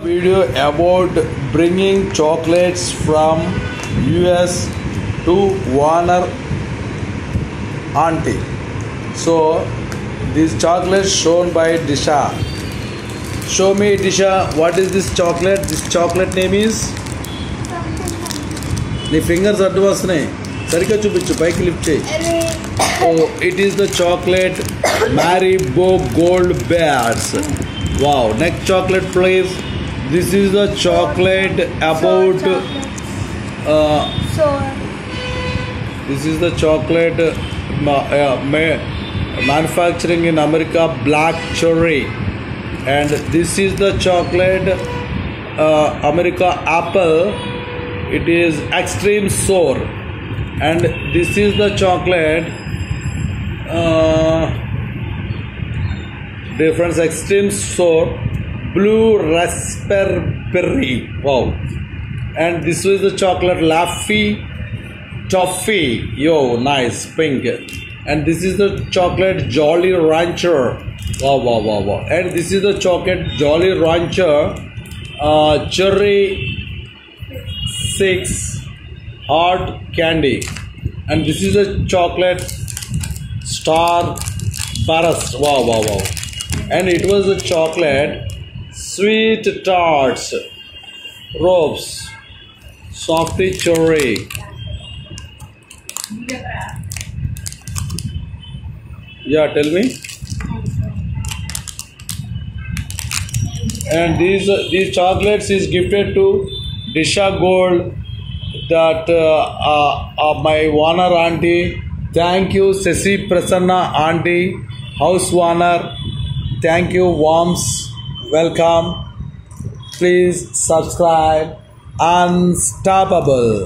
video about bringing chocolates from US to Warner auntie. So these chocolates shown by Disha. Show me Disha, what is this chocolate? This chocolate name is నీ fingers అడ్డు వస్తున్నాయి సరిగ్గా చూపించు పైకి lift చేయి oh it is the chocolate marry బో gold బ్యాడ్స్ wow next chocolate please this is the chocolate about. Uh, this is the chocolate uh, manufacturing in America, black cherry, and this is the chocolate uh, America apple. It is extreme sour, and this is the chocolate. Uh, difference extreme sour blue raspberry. Wow. And this is the chocolate laffy toffee. Yo nice pink. And this is the chocolate jolly rancher. Wow wow wow wow. And this is the chocolate jolly rancher uh, cherry six hard candy. And this is a chocolate star paras wow wow wow. And it was a chocolate sweet tarts ropes softy cherry yeah tell me and these these chocolates is gifted to Disha Gold that uh, uh, uh, my Warner auntie. Thank you, Sasi Prasanna auntie, house Warner. Thank you, Worms. Welcome. Please subscribe. Unstoppable.